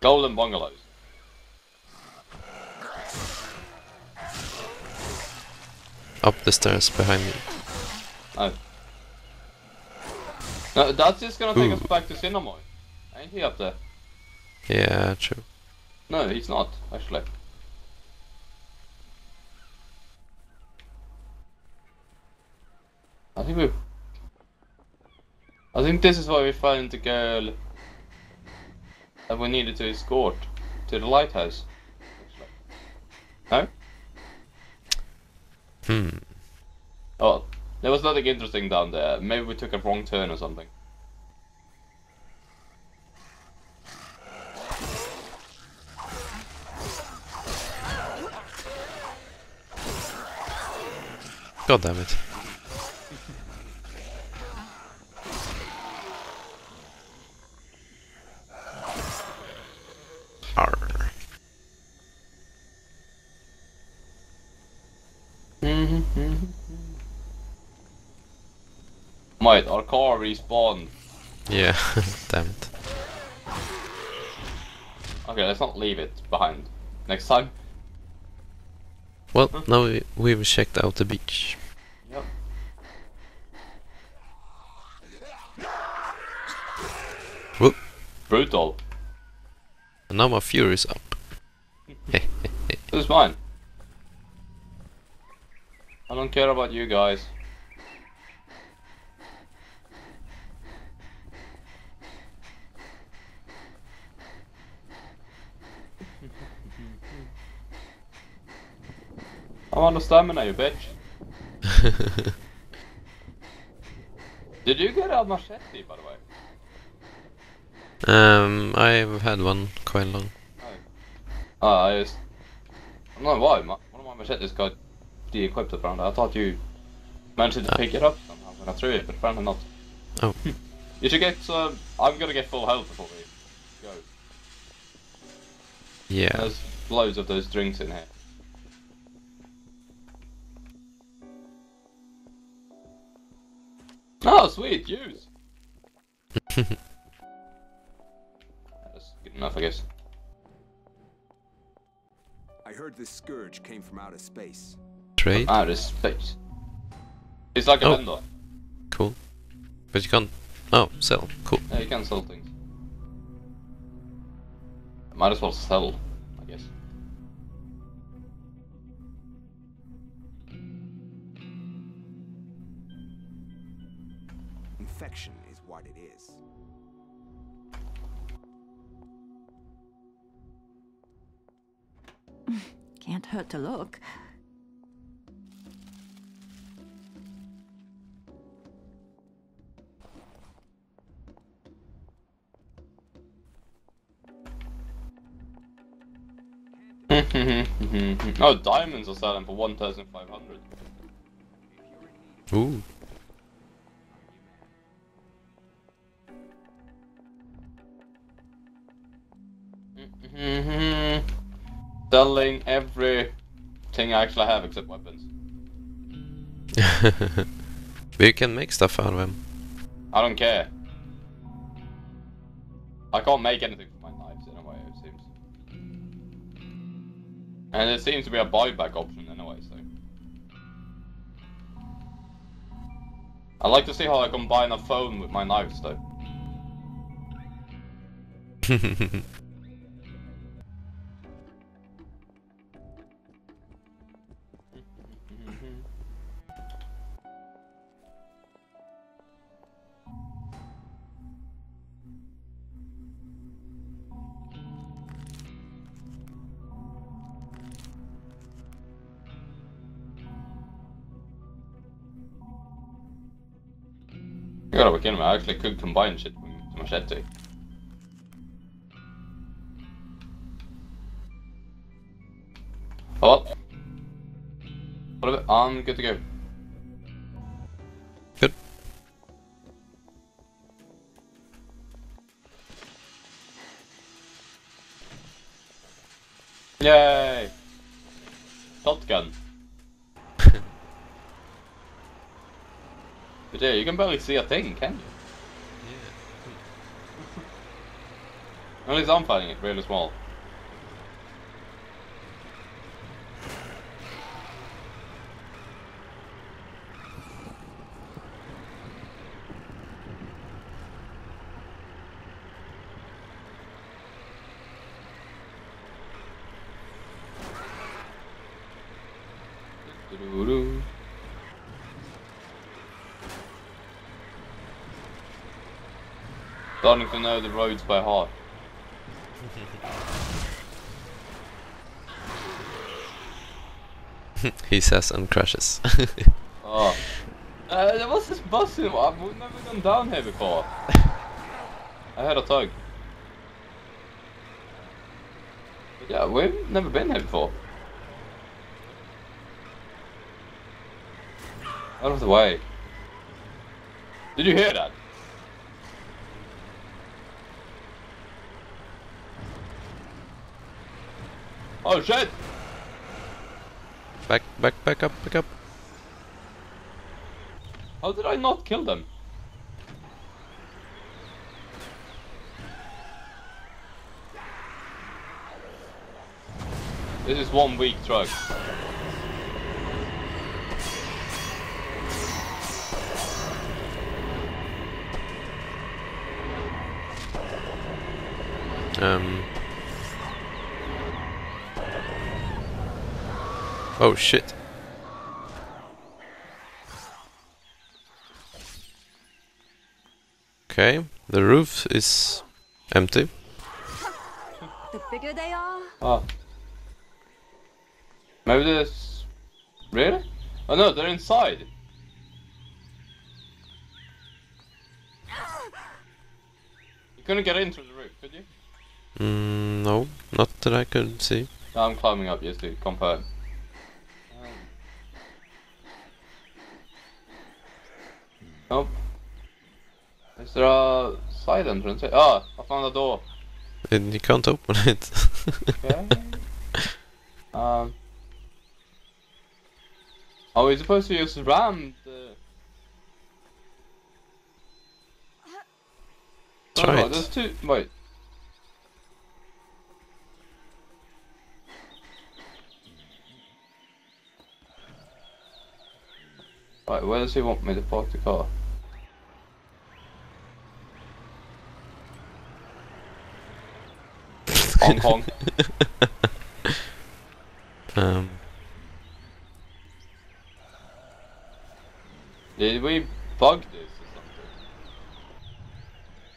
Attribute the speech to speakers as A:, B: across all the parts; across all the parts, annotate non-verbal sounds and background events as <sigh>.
A: Golden bungalows.
B: Up the stairs behind me.
A: Oh. No, that's just gonna take us back to Sinamoi. Ain't he up there?
B: Yeah, true.
A: No, he's not, actually. I think we... I think this is why we found the girl that we needed to escort to the lighthouse. No?
B: Hmm.
A: Oh, there was nothing interesting down there. Maybe we took a wrong turn or something.
B: God damn it.
A: Mate, our car respawned.
B: Yeah, <laughs> damn it.
A: Okay, let's not leave it behind. Next time.
B: Well, now we, we've checked out the beach.
A: Yep.
B: Whoop.
A: Brutal.
B: And now my fury is
A: up. <laughs> Is mine. I don't care about you guys. I want the stamina, you bitch. <laughs> Did you get a machete, by the way?
B: um, I've had one quite long.
A: Oh, I just... I don't know why, my, one of my machetes got de-equipped apparently. I thought you managed to
B: Ah.
A: pick it up somehow when I threw it, but apparently not.
B: Oh. <laughs>
A: You should get, um, I'm gonna get full health before we go.
B: Yeah.
A: There's loads of those drinks in here. Oh, sweet, use! <laughs> That's good enough, I guess.
C: I heard this scourge came from outer space.
B: Trade?
A: Outer space. It's like a
B: Oh.
A: vendor.
B: Cool. But you can't... Oh, sell. Cool.
A: Yeah, you can sell things. Might as well sell, I guess.
C: Infection is what it is. <laughs>
D: Can't hurt to look. <laughs>
A: oh, diamonds are selling for 1,500. Selling everything I actually have except weapons. <laughs>
B: you can make stuff out of them.
A: I don't care. I can't make anything from my knives in a way, it seems. And there seems to be a buyback option anyway, so. I'd like to see how I combine a phone with my knives though. <laughs> I gotta begin with, I actually could combine shit with machete. Oh, well. What of it? I'm good to go.
B: Good.
A: Yay! Yeah, you can barely see a thing, can you? Yeah. At least I'm finding it really small. Doo-doo-doo. Starting to know the roads by heart. <laughs>
B: he says and crashes.
A: Oh. <laughs> Uh, there was this bus in I've never gone down here before. I had a tug. But yeah, we've never been here before. Out of the way. Did you hear that? Oh shit!
B: back, back, back up, back up.
A: How did I not kill them? This is one weak truck.
B: Um. Oh shit. Okay, the roof is empty.
D: The bigger they are,
A: Ah. Maybe this. Really? Oh no, they're inside. You couldn't get in through the roof, could you?
B: Mm, no, not that I could see.
A: No, I'm climbing up just to confirm. Nope. Is there a side entrance? Ah, I found a door.
B: And you can't open it.
A: Okay. <laughs> um. Are we supposed to use ram?
B: Try
A: no,
B: it.
A: There's two. Wait. Right, where does he want me to park the car? Hong Kong. <laughs>
B: um,
A: Did we bug this or something?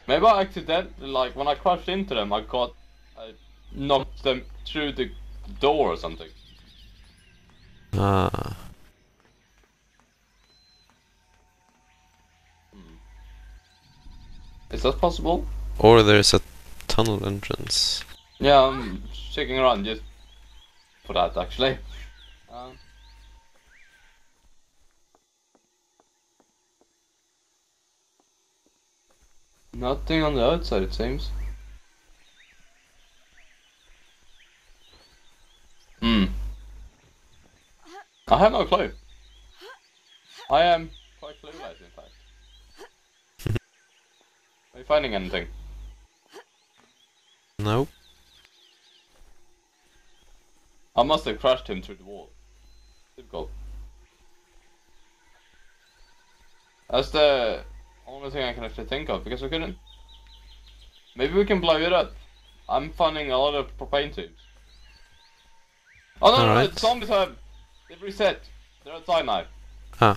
A: Maybe I accidentally, like, when I crashed into them, I got, I knocked them through the door or something.
B: ah,
A: Is that possible?
B: or there's a tunnel entrance.
A: Yeah, I'm checking around just for that actually. Um, nothing on the outside, it seems. Hmm. I have no clue. I am quite clueless, in fact. Are you finding anything?
B: No.
A: I must have crushed him through the wall. Difficult. That's the only thing I can actually think of because we couldn't. Maybe we can blow it up. I'm finding a lot of propane tubes. Oh no, no, no,
B: Alright.
A: the zombies have. They've reset. They're outside now.
B: Ah.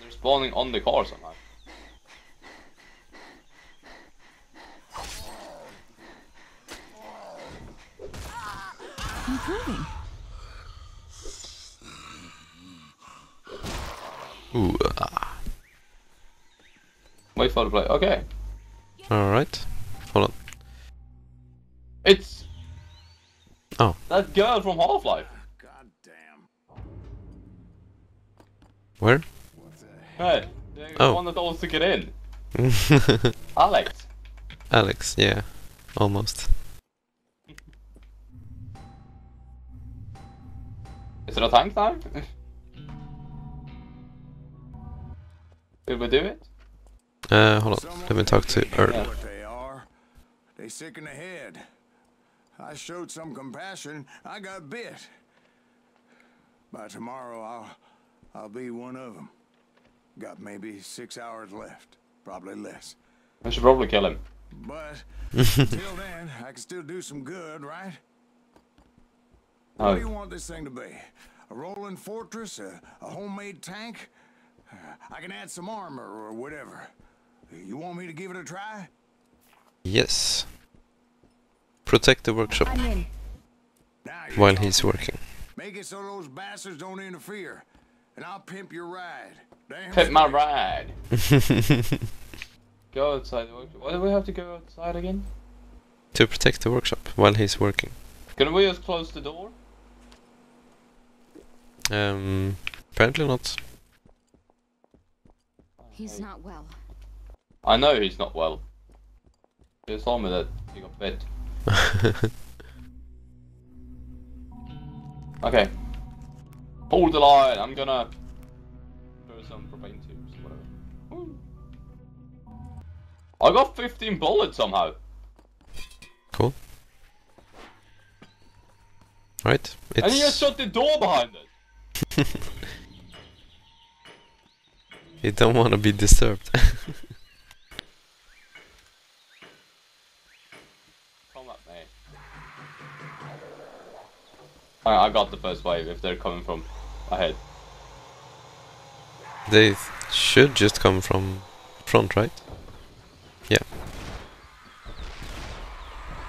A: They're spawning on the car somehow.
D: improving.
B: Ooh. ah.
A: Wait for the play. Okay.
B: All right. Hold on.
A: It's.
B: Oh.
A: That girl from Half Life.
C: the
A: doors to get in. <laughs> Alyx.
B: Alyx, yeah. Almost.
A: Is it a tank now? Did we do it?
B: Uh, hold on. Let me talk to Earl.
A: Yeah.
C: They are. They sick in the head. I showed some compassion. I got bit. By tomorrow, I'll, I'll be one of them. Got maybe six hours left, probably less.
A: I should probably kill him.
C: But <laughs> until then, I can still do some good, right? What do you
A: Oh,
C: want this thing to be? A rolling fortress? A, a homemade tank? Uh, I can add some armor or whatever. You want me to give it a try?
B: Yes. Protect the workshop
D: I'm in.
C: Now you're
B: while he's working.
C: Make it so those bastards don't interfere, and I'll pimp your ride. Damn
A: Pit my ride. <laughs> Go outside. the workshop. Why do we have to go outside again?
B: to protect the workshop while he's working.
A: Can we just close the door?
B: Um, apparently not.
D: He's not well.
A: I know he's not well. He told me that he got bit. <laughs> Okay. Hold the line. I'm gonna throw some propane tubes, whatever. Woo. I got 15 bullets somehow.
B: cool. Right.
A: And he just shut the door behind us. <laughs>
B: you don't want to be disturbed. <laughs>
A: Come at me. Alright, I got the first wave if they're coming from ahead.
B: they should just come from front, right? Yeah.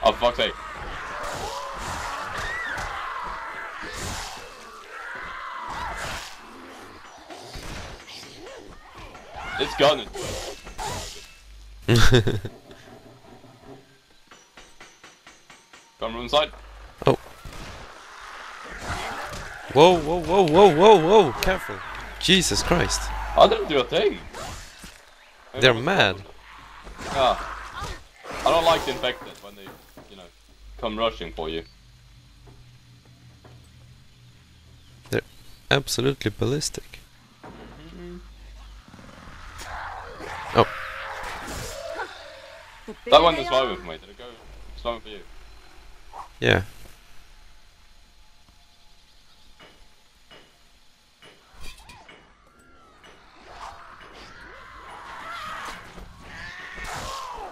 A: Oh, fuck's sake. It's gone. <laughs> Come from inside.
B: Oh. Whoa, whoa, whoa, whoa, whoa, whoa! Careful! Jesus Christ!
A: I didn't do a thing. Maybe
B: They're mad.
A: Yeah. I don't like the infected when they, you know, come rushing for you.
B: They're absolutely ballistic. Mm-hmm. Oh,
D: The bigger
A: That one
D: are,
A: slow for me. Did it go slow for you?
B: yeah.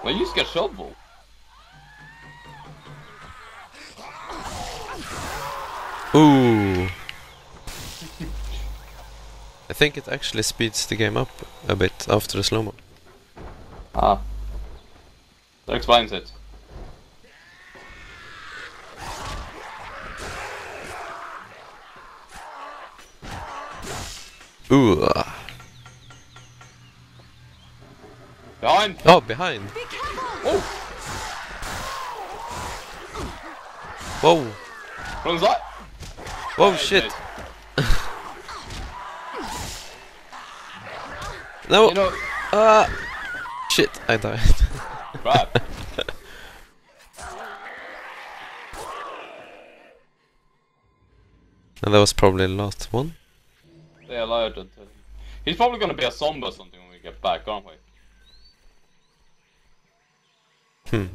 A: Well, you just get shovel.
B: Ooh. I think it actually speeds the game up a bit after the slow mo.
A: Ah. That explains it.
B: Ooh.
A: Behind!
B: Oh, behind.
A: Oh!
B: Whoa.
A: From inside!
B: Whoa,
A: Hey,
B: shit. No.
A: You know,
B: Ah. Shit, I died. <laughs>
A: crap.
B: and that was probably the last one.
A: Allowed it. to- He's probably gonna be a zombie or something when we get back, aren't we?
B: Hmm.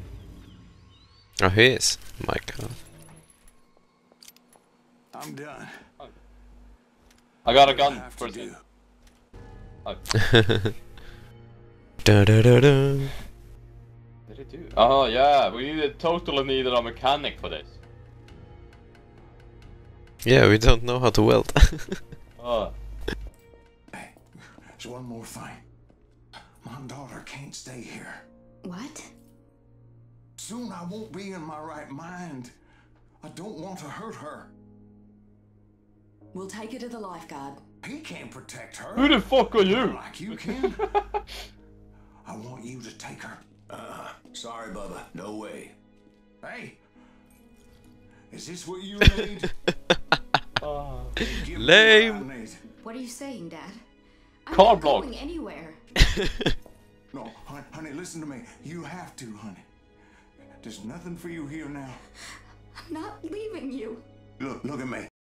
B: Oh, he is. My god.
C: I'm done.
A: I got a <laughs>
C: What do I
A: gun for
C: you. do.
B: da da da da.
A: Did it do? Oh yeah, we needed totally needed a mechanic for this.
B: Yeah, we don't know how to weld. <laughs>
A: Oh.
C: Hey, there's one more thing. My daughter can't stay here.
D: What?
C: Soon I won't be in my right mind. I don't want to hurt her.
E: We'll take her to the lifeguard.
C: He can't protect her.
A: Who the fuck are you?
C: Like you can. <laughs> I want you to take her. Uh, sorry, Bubba. No way. Hey, is this what you <laughs> need?
A: Oh.
C: Give me
B: Lame.
C: what need.
D: What are you saying, Dad? I'm
A: Car
D: not
A: block.
D: going anywhere. <laughs>
C: No, hon- honey, listen to me. You have to, honey. There's nothing for you here now.
D: I'm not leaving you.
C: Look, look at me.